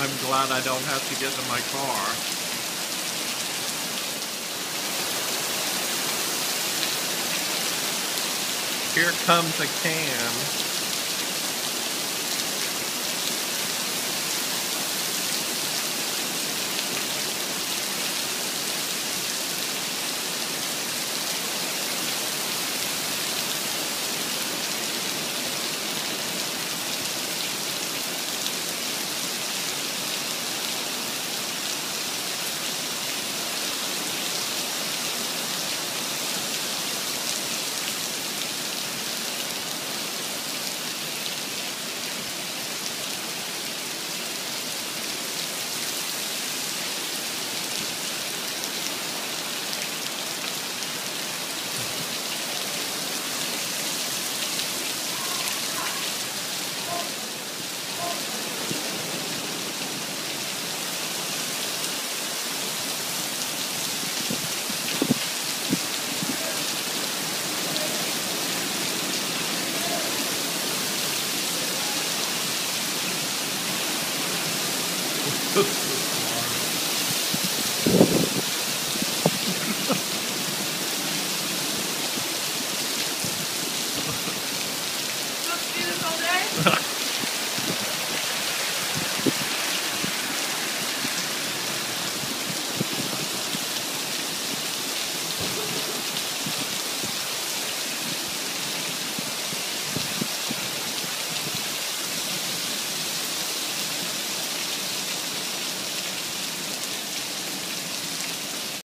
I'm glad I don't have to get in my car. Here comes a can. Look, you?